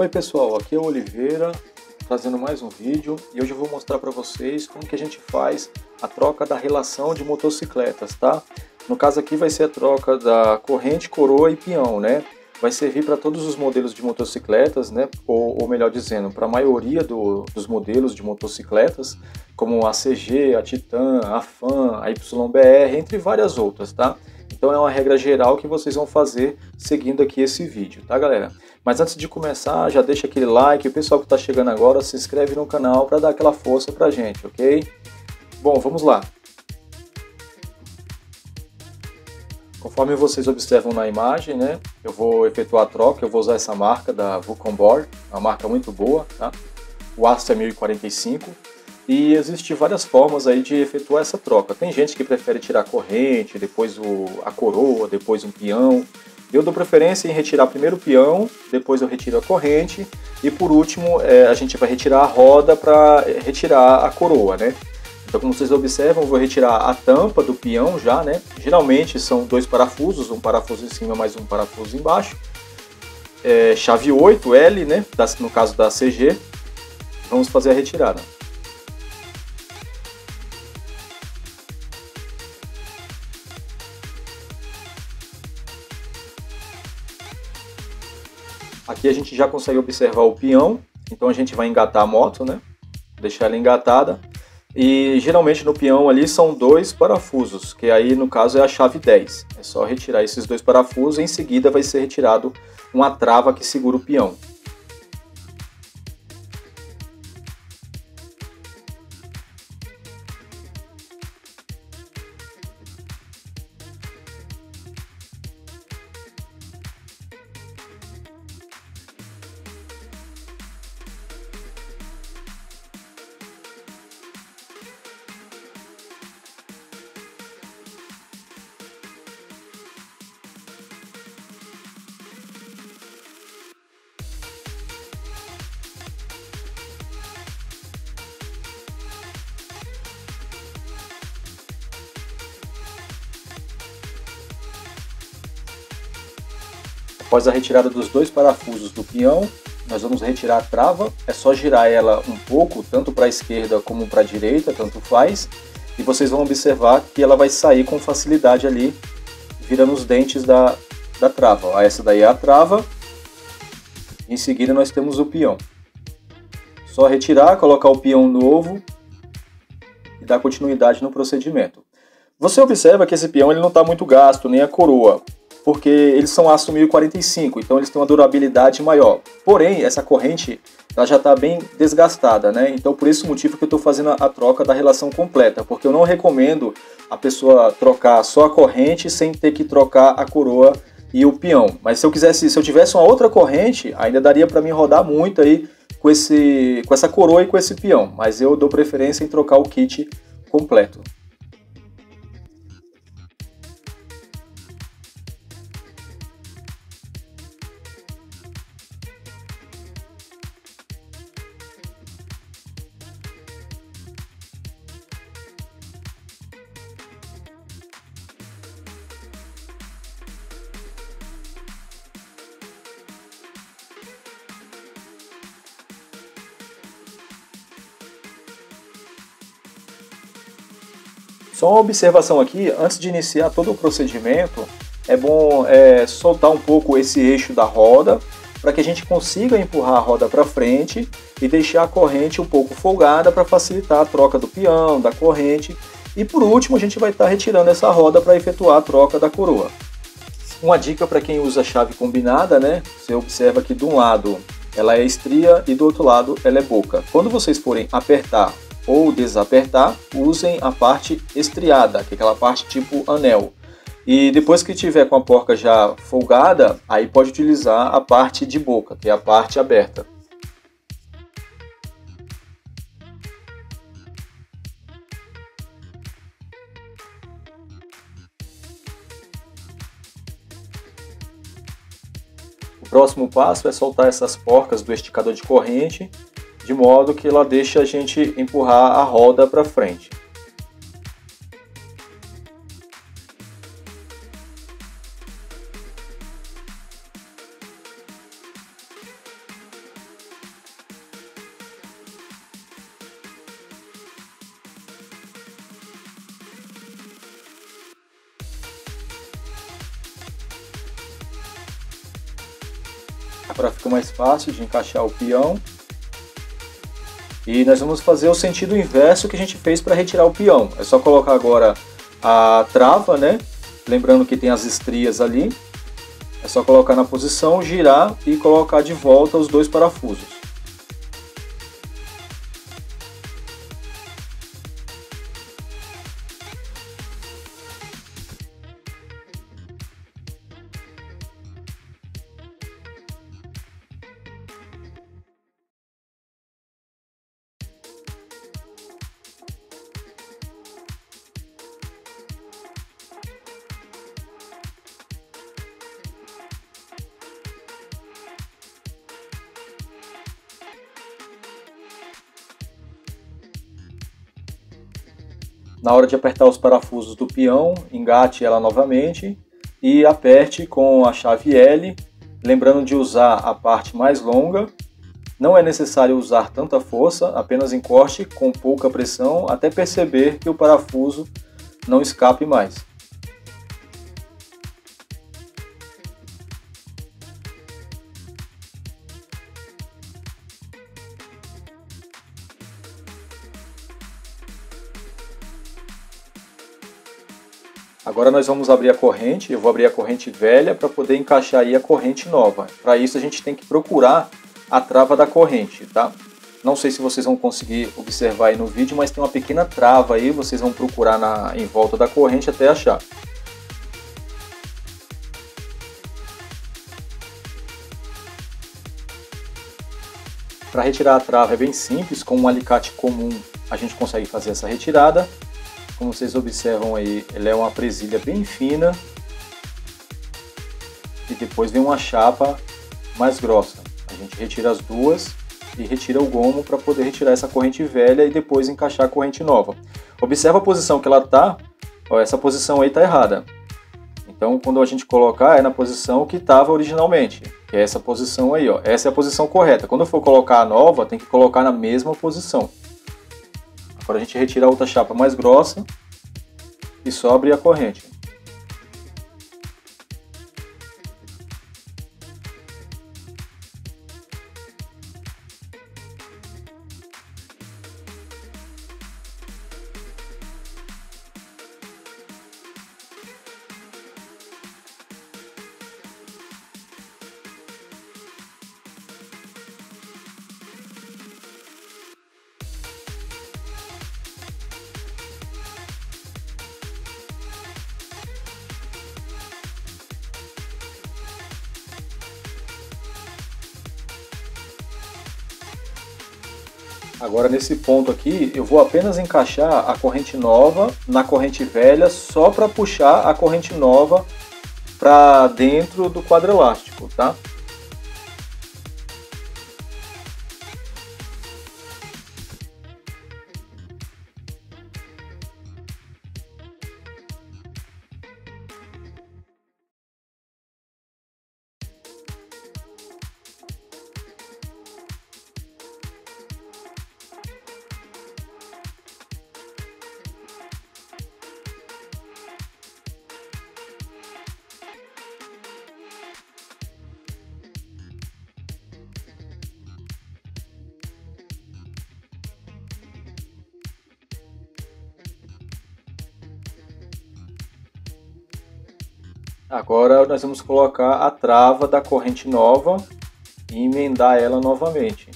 Oi pessoal, aqui é o Oliveira trazendo mais um vídeo e hoje eu vou mostrar para vocês como que a gente faz a troca da relação de motocicletas, tá? No caso aqui vai ser a troca da corrente, coroa e peão, né? Vai servir para todos os modelos de motocicletas, né? Ou, ou melhor dizendo, para a maioria do, dos modelos de motocicletas, como a CG, a Titan, a FAN, a YBR, entre várias outras, tá? Então é uma regra geral que vocês vão fazer seguindo aqui esse vídeo, tá galera? Mas antes de começar, já deixa aquele like, o pessoal que está chegando agora se inscreve no canal para dar aquela força pra gente, ok? Bom, vamos lá. Conforme vocês observam na imagem, né, eu vou efetuar a troca, eu vou usar essa marca da Vulcan Board, uma marca muito boa, tá? O é 1045 e existem várias formas aí de efetuar essa troca. Tem gente que prefere tirar a corrente, depois o, a coroa, depois um peão. Eu dou preferência em retirar primeiro o peão, depois eu retiro a corrente e por último é, a gente vai retirar a roda para retirar a coroa, né? Então como vocês observam, eu vou retirar a tampa do peão já, né? Geralmente são dois parafusos, um parafuso em cima mais um parafuso embaixo. É, chave 8, L, né? No caso da CG. Vamos fazer a retirada. Aqui a gente já consegue observar o peão, então a gente vai engatar a moto, né? Deixar ela engatada. E geralmente no peão ali são dois parafusos, que aí no caso é a chave 10. É só retirar esses dois parafusos e em seguida vai ser retirado uma trava que segura o peão. Após a retirada dos dois parafusos do peão, nós vamos retirar a trava, é só girar ela um pouco, tanto para a esquerda como para a direita, tanto faz, e vocês vão observar que ela vai sair com facilidade ali, virando os dentes da, da trava. Essa daí é a trava, em seguida nós temos o peão. Só retirar, colocar o peão novo e dar continuidade no procedimento. Você observa que esse peão ele não está muito gasto, nem a coroa porque eles são aço 1045, então eles têm uma durabilidade maior. Porém, essa corrente ela já está bem desgastada, né? Então, por esse motivo que eu estou fazendo a troca da relação completa, porque eu não recomendo a pessoa trocar só a corrente sem ter que trocar a coroa e o peão. Mas se eu quisesse, se eu tivesse uma outra corrente, ainda daria para mim rodar muito aí com esse, com essa coroa e com esse peão. Mas eu dou preferência em trocar o kit completo. Só uma observação aqui, antes de iniciar todo o procedimento, é bom é, soltar um pouco esse eixo da roda para que a gente consiga empurrar a roda para frente e deixar a corrente um pouco folgada para facilitar a troca do peão, da corrente. E por último, a gente vai estar tá retirando essa roda para efetuar a troca da coroa. Uma dica para quem usa chave combinada, né? Você observa que de um lado ela é estria e do outro lado ela é boca. Quando vocês forem apertar ou desapertar, usem a parte estriada, que é aquela parte tipo anel. E depois que tiver com a porca já folgada, aí pode utilizar a parte de boca, que é a parte aberta. O próximo passo é soltar essas porcas do esticador de corrente de modo que ela deixe a gente empurrar a roda para frente. para ficar mais fácil de encaixar o peão e nós vamos fazer o sentido inverso que a gente fez para retirar o peão. É só colocar agora a trava, né? Lembrando que tem as estrias ali. É só colocar na posição, girar e colocar de volta os dois parafusos. Na hora de apertar os parafusos do peão, engate ela novamente e aperte com a chave L, lembrando de usar a parte mais longa. Não é necessário usar tanta força, apenas encoste com pouca pressão até perceber que o parafuso não escape mais. Agora nós vamos abrir a corrente, eu vou abrir a corrente velha para poder encaixar aí a corrente nova. Para isso a gente tem que procurar a trava da corrente, tá? Não sei se vocês vão conseguir observar aí no vídeo, mas tem uma pequena trava aí, vocês vão procurar na, em volta da corrente até achar. Para retirar a trava é bem simples, com um alicate comum a gente consegue fazer essa retirada. Como vocês observam aí, ela é uma presilha bem fina e depois vem uma chapa mais grossa. A gente retira as duas e retira o gomo para poder retirar essa corrente velha e depois encaixar a corrente nova. Observa a posição que ela está, essa posição aí está errada. Então, quando a gente colocar, é na posição que estava originalmente, que é essa posição aí, ó. Essa é a posição correta. Quando for colocar a nova, tem que colocar na mesma posição. Agora a gente retira a outra chapa mais grossa e sobre a corrente. Agora nesse ponto aqui, eu vou apenas encaixar a corrente nova na corrente velha só para puxar a corrente nova para dentro do quadro elástico, tá? Agora nós vamos colocar a trava da corrente nova e emendar ela novamente.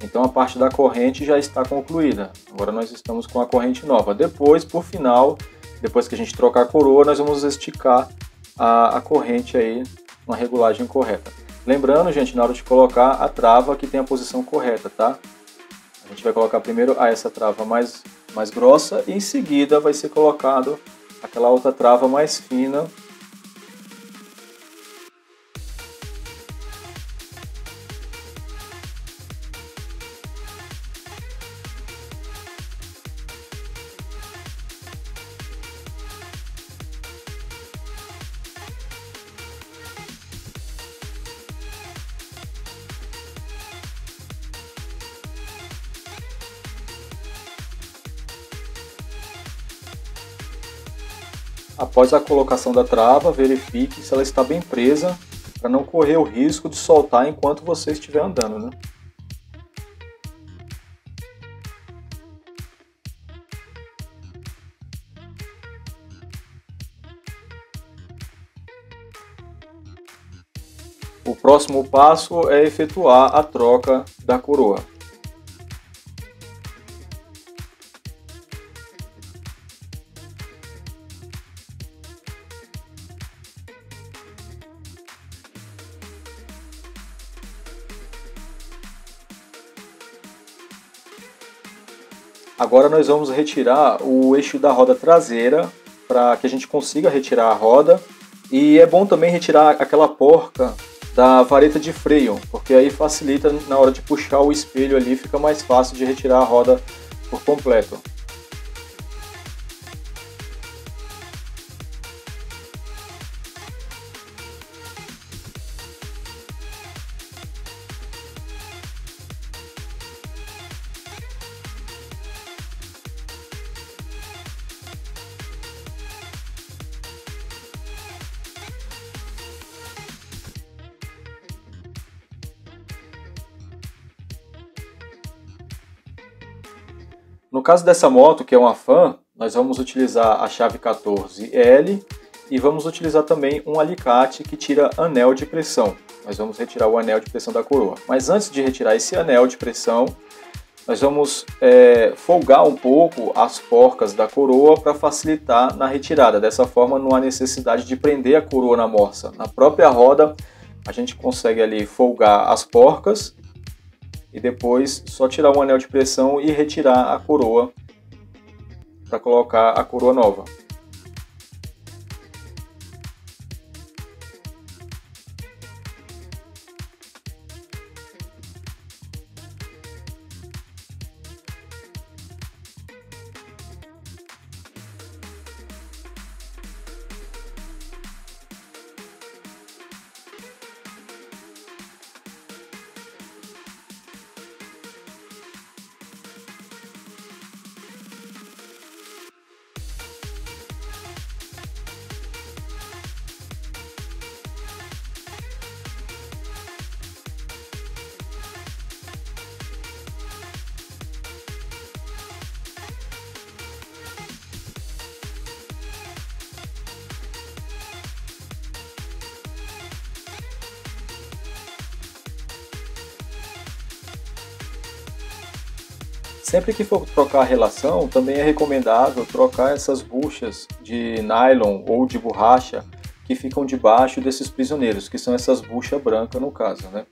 Então a parte da corrente já está concluída. Agora nós estamos com a corrente nova. Depois, por final, depois que a gente trocar a coroa, nós vamos esticar a, a corrente aí uma regulagem correta. Lembrando, gente, na hora de colocar a trava que tem a posição correta, tá? A gente vai colocar primeiro a essa trava mais, mais grossa e em seguida vai ser colocado aquela outra trava mais fina Após a colocação da trava, verifique se ela está bem presa para não correr o risco de soltar enquanto você estiver andando, né? O próximo passo é efetuar a troca da coroa. Agora nós vamos retirar o eixo da roda traseira para que a gente consiga retirar a roda. E é bom também retirar aquela porca da vareta de freio, porque aí facilita na hora de puxar o espelho ali, fica mais fácil de retirar a roda por completo. No caso dessa moto, que é uma Fan, nós vamos utilizar a chave 14L e vamos utilizar também um alicate que tira anel de pressão. Nós vamos retirar o anel de pressão da coroa. Mas antes de retirar esse anel de pressão, nós vamos é, folgar um pouco as porcas da coroa para facilitar na retirada. Dessa forma, não há necessidade de prender a coroa na morsa. Na própria roda, a gente consegue ali folgar as porcas e depois só tirar o anel de pressão e retirar a coroa para colocar a coroa nova. Sempre que for trocar a relação, também é recomendável trocar essas buchas de nylon ou de borracha que ficam debaixo desses prisioneiros, que são essas buchas brancas no caso, né?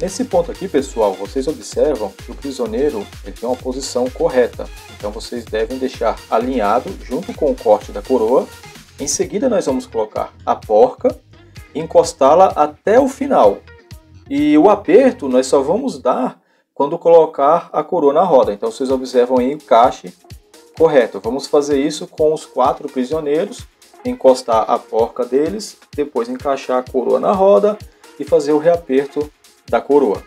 Nesse ponto aqui, pessoal, vocês observam que o prisioneiro ele tem uma posição correta. Então vocês devem deixar alinhado junto com o corte da coroa. Em seguida nós vamos colocar a porca e encostá-la até o final. E o aperto nós só vamos dar quando colocar a coroa na roda. Então vocês observam aí o encaixe correto. Vamos fazer isso com os quatro prisioneiros, encostar a porca deles, depois encaixar a coroa na roda e fazer o reaperto da coroa.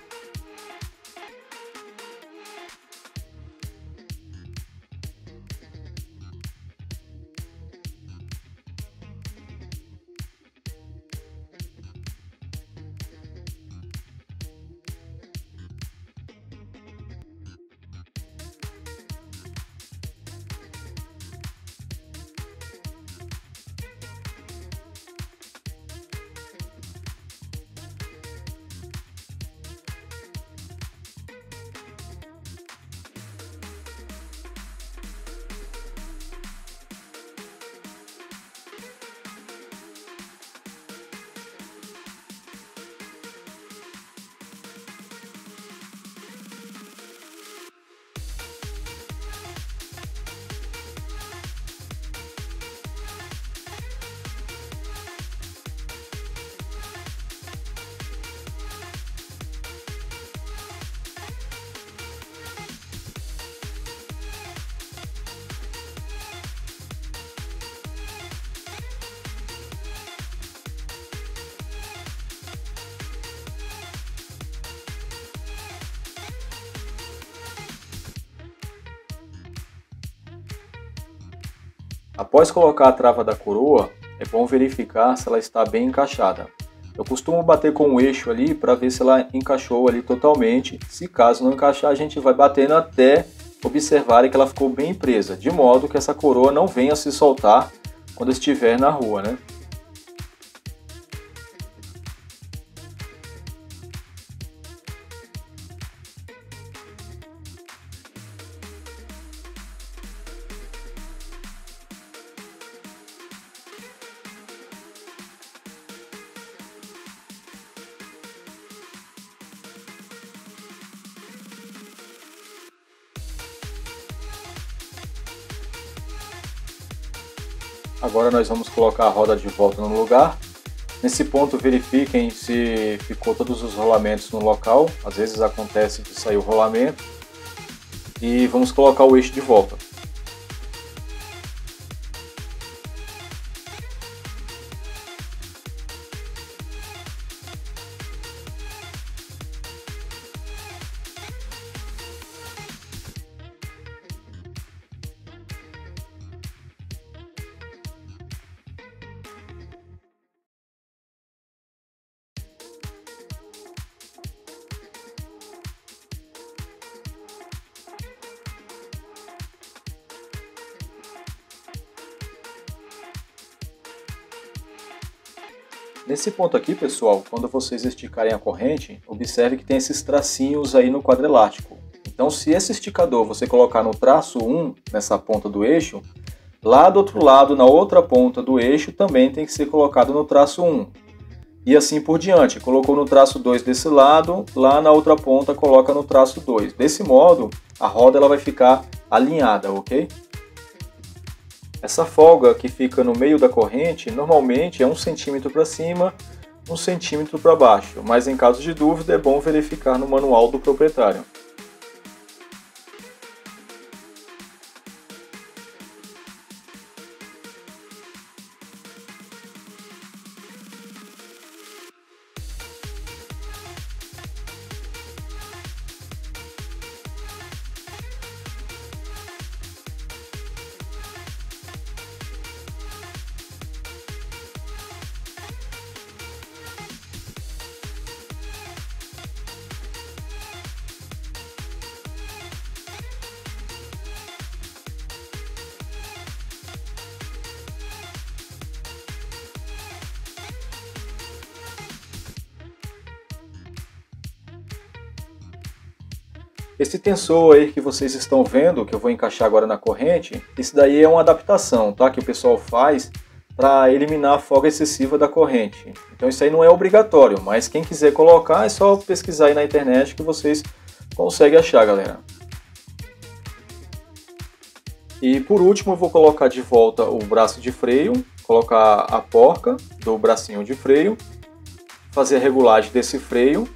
Após colocar a trava da coroa, é bom verificar se ela está bem encaixada. Eu costumo bater com o eixo ali para ver se ela encaixou ali totalmente. Se caso não encaixar, a gente vai batendo até observar que ela ficou bem presa, de modo que essa coroa não venha se soltar quando estiver na rua, né? Agora nós vamos colocar a roda de volta no lugar. Nesse ponto verifiquem se ficou todos os rolamentos no local. Às vezes acontece de sair o rolamento. E vamos colocar o eixo de volta. Nesse ponto aqui, pessoal, quando vocês esticarem a corrente, observe que tem esses tracinhos aí no quadrilático. Então, se esse esticador você colocar no traço 1, nessa ponta do eixo, lá do outro lado, na outra ponta do eixo, também tem que ser colocado no traço 1. E assim por diante. Colocou no traço 2 desse lado, lá na outra ponta coloca no traço 2. Desse modo, a roda ela vai ficar alinhada, ok? Essa folga que fica no meio da corrente normalmente é um centímetro para cima, um centímetro para baixo, mas em caso de dúvida é bom verificar no manual do proprietário. Esse tensor aí que vocês estão vendo, que eu vou encaixar agora na corrente, isso daí é uma adaptação, tá? Que o pessoal faz para eliminar a folga excessiva da corrente. Então isso aí não é obrigatório, mas quem quiser colocar é só pesquisar aí na internet que vocês conseguem achar, galera. E por último eu vou colocar de volta o braço de freio, colocar a porca do bracinho de freio, fazer a regulagem desse freio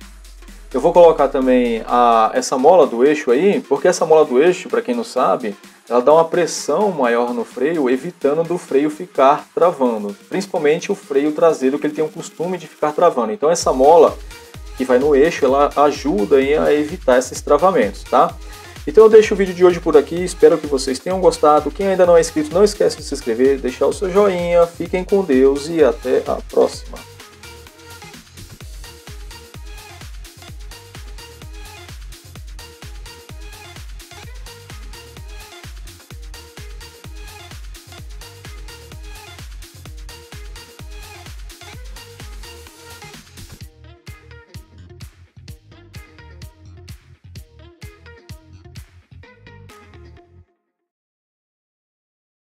eu vou colocar também a, essa mola do eixo aí, porque essa mola do eixo, para quem não sabe, ela dá uma pressão maior no freio, evitando do freio ficar travando. Principalmente o freio traseiro, que ele tem o costume de ficar travando. Então essa mola que vai no eixo, ela ajuda a evitar esses travamentos, tá? Então eu deixo o vídeo de hoje por aqui, espero que vocês tenham gostado. Quem ainda não é inscrito, não esquece de se inscrever, deixar o seu joinha, fiquem com Deus e até a próxima.